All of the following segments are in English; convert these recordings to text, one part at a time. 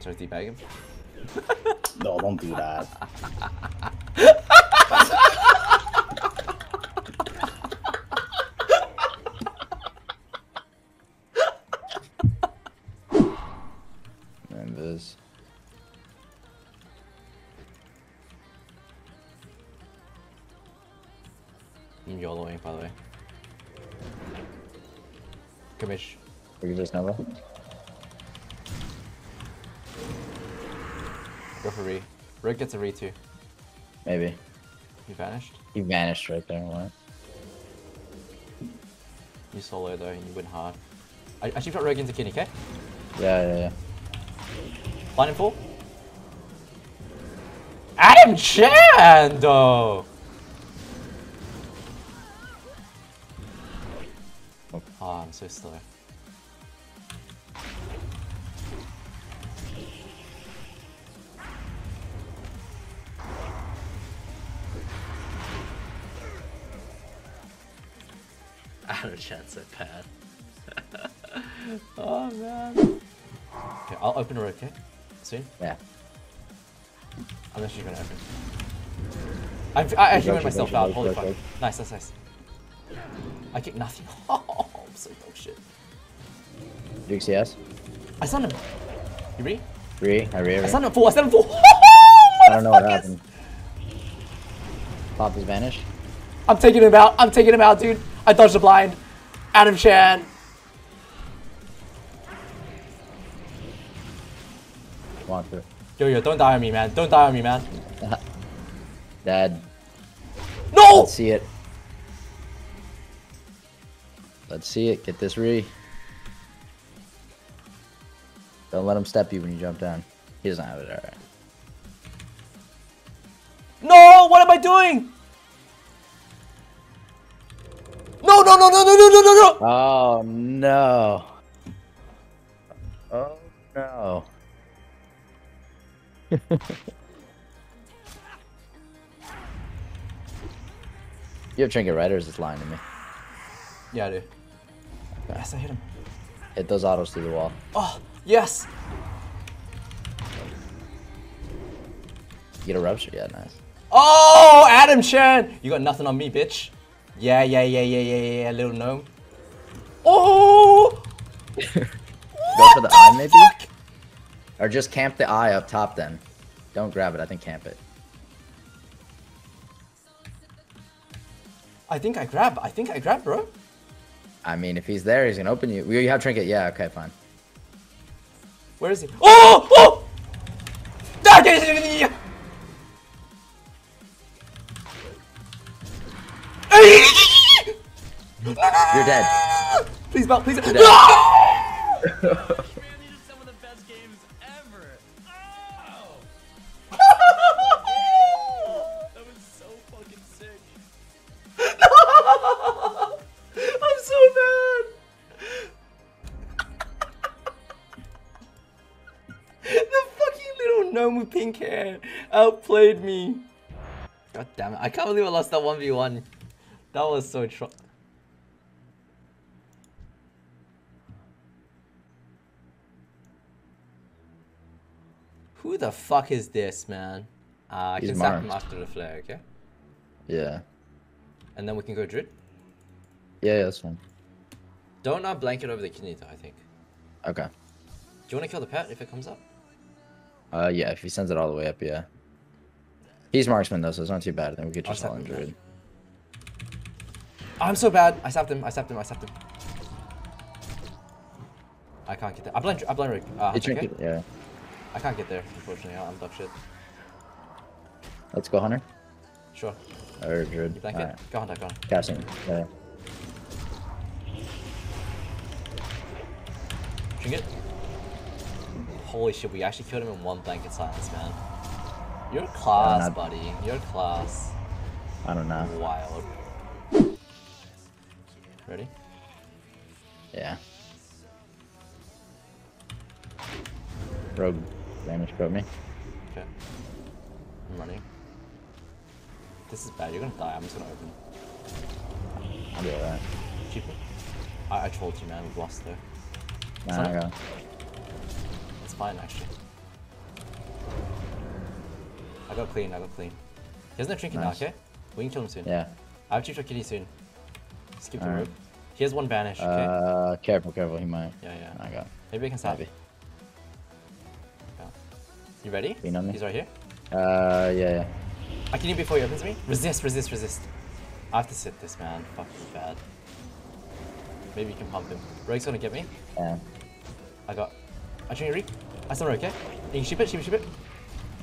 Try to debag him. No, don't do that. and this. I'm YOLOing, by the way. Commish. We can just never. Go for re. Rig gets a re too. Maybe. He vanished. He vanished right there. What? You solo though, and you win hard. I, I shot Rig into Kenny, okay? Yeah, yeah, yeah. Blind and full. Adam Chan, though. Oh. Oh, I'm so slow. Adam Chan's so bad. oh man. Okay, I'll open her, okay? Soon? Yeah. Unless you're gonna open. I, I actually went myself out. Holy fuck. Nice, nice, nice. I kicked nothing. Oh, I'm so dog shit. Duke CS. I stunned him. You ready? Re. I re. I re. stunned him full. I stunned him full. I don't know what happened. Pop is vanished. I'm taking him out. I'm taking him out, dude. I dodged the blind. Adam through. Yo, yo, don't die on me, man. Don't die on me, man. Dad. No! Let's see it. Let's see it. Get this re. Don't let him step you when you jump down. He doesn't have it. Alright. No! What am I doing? no, no, no, no, no, no, no, no! Oh, no. Oh, no. you have Trinket or is lying to me. Yeah, I do. Yes, I hit him. Hit those autos through the wall. Oh, yes! You get a rupture? Yeah, nice. Oh, Adam Chan! You got nothing on me, bitch. Yeah, yeah, yeah, yeah, yeah, yeah, a little gnome. Oh! Go for the eye maybe? Or just camp the eye up top then. Don't grab it, I think camp it. I think I grab. I think I grab, bro. I mean, if he's there, he's gonna open you. You have trinket? Yeah, okay, fine. Where is he? Oh! You're dead. Please, Mel, please. You're dead. No! with pink hair outplayed me. God damn it. I can't believe I lost that 1v1. That was so tr- Who the fuck is this, man? Uh, I He's can zap him after the flare, okay? Yeah. And then we can go Druid. Yeah, yeah, that's fine. Don't not blanket over the kidney though, I think. Okay. Do you want to kill the pet if it comes up? Uh, yeah, if he sends it all the way up, yeah. He's marksman though, so it's not too bad. I think we could just all him injure it. Oh, I'm so bad. I sapped him. I sapped him. I sapped him. I can't get that. I blind. I blind rig. Uh, okay? yeah. I can't get there. Unfortunately, I'm dog shit. Let's go, Hunter. Sure. Or Druid. You blanket. Alright. Go on, go on. Casting. Yeah. Trinket. Holy shit! We actually killed him in one blanket silence, man. You're class, not- buddy. You're class. I don't know. Wild. Ready? Yeah. Rogue damage killed me. Okay. I'm running. This is bad. You're gonna die. I'm just gonna open. I'll do that. Cheaper. I, I trolled you, man. We lost though. Nah, Sorry? I got. It's fine, actually. I got clean, I got clean. He has no trinket Nice. now, okay? We can kill him soon. Yeah. I have two kitty soon. Skip the Alright. rope. He has one banish, okay? Uh, careful, careful. He might. yeah, yeah. I got. Maybe I can stop. Maybe. You ready? Lean on me. He's right here. Uh, yeah, yeah. I can you before he opens me. Resist, resist, resist. I have to sit this man. Fuck, bad. Maybe you can pump him. Rogue's gonna get me. Yeah. I got. I train Reek. I still okay? You can ship it, ship it, ship it.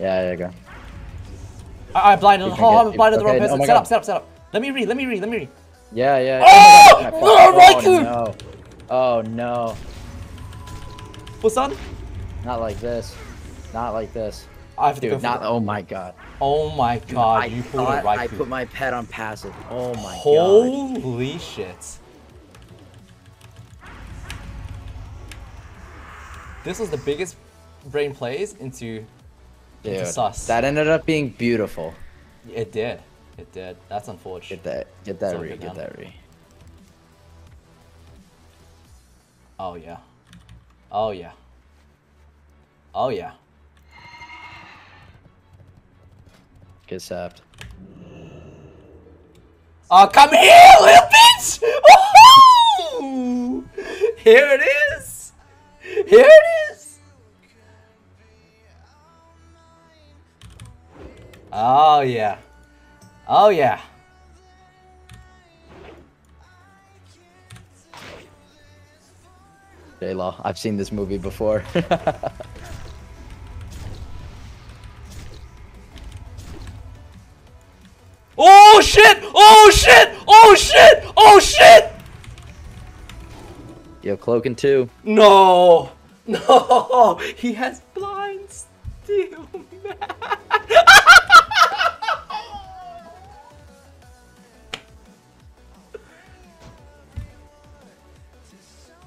Yeah, yeah, go. I, I blinded. Oh, get- I'm blinded the wrong person. oh set up, set up, set up. Let me read, let me read, let me read. Yeah, yeah. Oh! Oh, my no. Oh no. What's on? Not like this. Not like this. I have to go Dude, for not. the- Oh my god. Oh my god, I you pulled a thought I put my pet on passive. Oh my god. Holy shit. This was the biggest brain plays into Dude, into sus. that ended up being beautiful. it did. It did. That's unfortunate. Get that. Get that re. Get that re. Oh yeah. Oh yeah. Oh yeah. Get sapped. Oh come here, little bitch! Woohoo! Here it is. Here it is. Oh yeah. Oh yeah. J Law. I've seen this movie before. shit! Oh shit! Oh shit! Oh shit! Yo, cloaking too. No! No! He has blind still, man.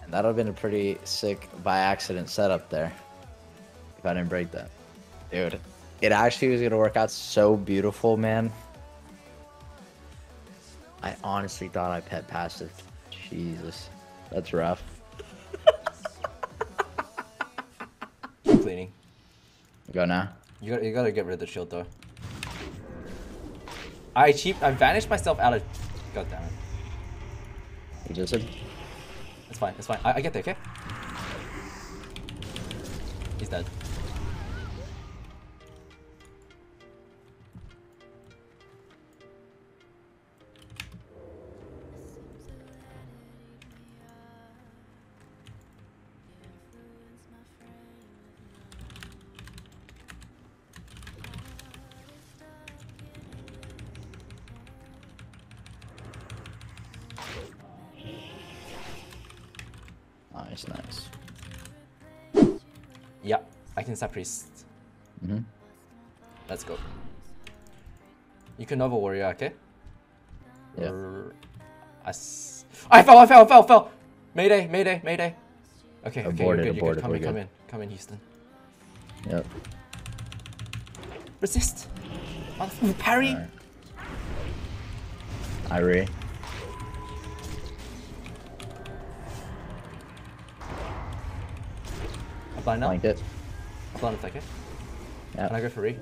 That'd have been a pretty sick by accident setup there. If I didn't break that. Dude. It actually was gonna work out so beautiful, man. Honestly thought I pet passive. Jesus. That's rough. Cleaning. Go now. You gotta, you gotta get rid of the shield though. I cheap. I vanished myself out of. God damn it. You just said It's fine. It's fine. I, I get there. Okay. He's dead. Yeah. I can stop priest. Mhm. Let's go. You can Nova Warrior, okay? Yeah. I, s- I fell, I fell, I fell, I fell. Mayday, mayday, mayday. Okay, okay, Aborted, you're good, you're good. Come in, come in, come in, Houston. Yep. Resist. Motherfucker, parry. Alright. I re. I'm blind it. I'm blind, okay? Yeah. Can I go for re?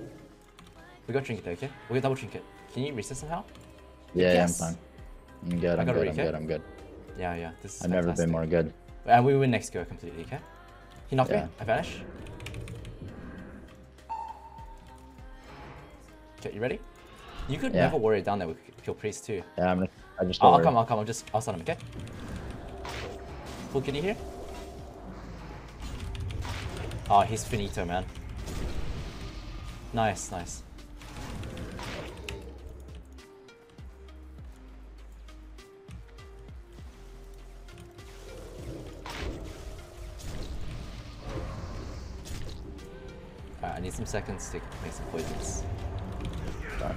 We got trinket, okay? We got double trinket. Can you resist somehow? Yeah, Yes. yeah, I'm fine. I'm good, I I'm got a good, re, I'm okay? good, I'm good. Yeah, yeah. This is I've never been more good. And we win next go completely, okay? He knocked Yeah. me. I vanish. Okay, you ready? You could Yeah. never warrior down there with kill priest too. Yeah, I'm gonna, I just oh, I'll come, I'll come, I'll just, I'll stun him, okay? Full kitty here. Oh, he's finito, man. Nice, nice. Alright, I need some seconds to make some poisons. Sorry.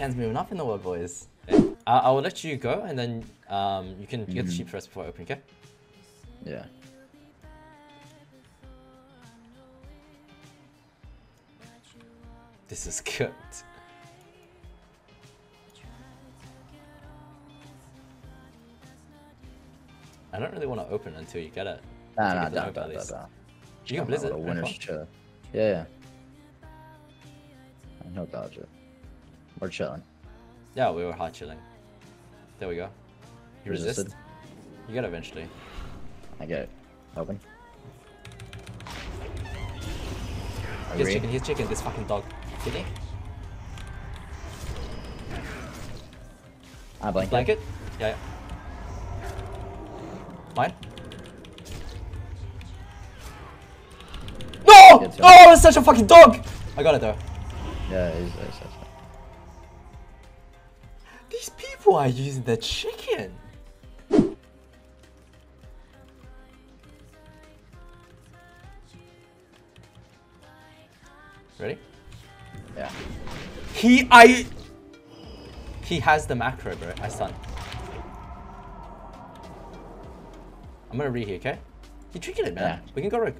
Chan's moving up in the world, boys. Okay. I, I will let you go, and then um, you can get the sheep first before I open, okay? Yeah. This is good. I don't really want to open until you get it. Nah, nah, get the don't, note at don't, least. don't, don't. You got Blizzard. Winter's Chill. Yeah, yeah. No dodge it. We're chilling. Yeah, we were hard chilling. There we go. You resist. Resisted. You get eventually. I get it. Open. Agree. chicken, here's chicken, this fucking dog. Get it? I blank. Blanket? Yeah, yeah. Mine? No! Get to him. Oh, it's such a fucking dog! I got it though. Yeah, he's, he's, he's, These people are using the chicken. Ready? yeah. He, I... He has the macro, bro. I stun. I'm gonna re here, okay? You triggered it, man. Yeah. We can go rogue.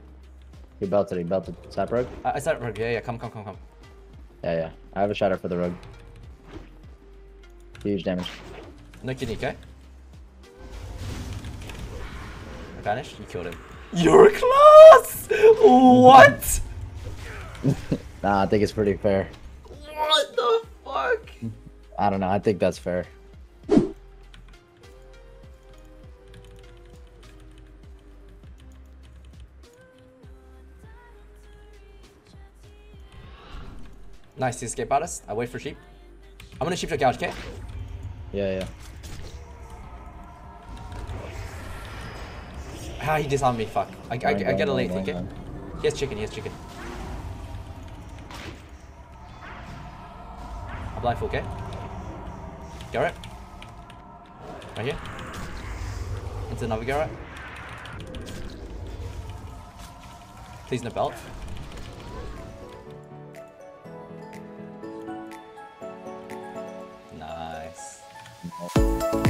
He belted. He belted. Sap rogue. Uh, I, I start rogue. Yeah, yeah. Come, come, come, come. Yeah, yeah. I have a shatter for the rogue. Huge damage. No kidney, okay? I vanished. You killed him. Your class! What? Nah, I think it's pretty fair. what the fuck? I don't know. I think that's fair. Nice, the escape artist. I wait for sheep. I'm gonna sheep your gouge, okay? Yeah, yeah. Ah, he disarmed me. Fuck. I, I, I Going, get a late, going. He has chicken. He has chicken. I'm full, okay? Garrote. Right here. It's another Garrote. Please no belt. ね。